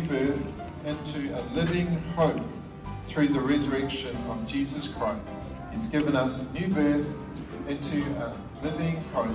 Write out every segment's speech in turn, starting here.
rebirth into a living hope through the resurrection of Jesus Christ. He's given us new birth into a living hope.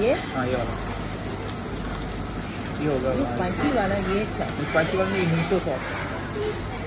ये? हाँ ये वाला। ये होगा spicy वाला ये अच्छा। स्पाइसी वाला नहीं मिसो सॉस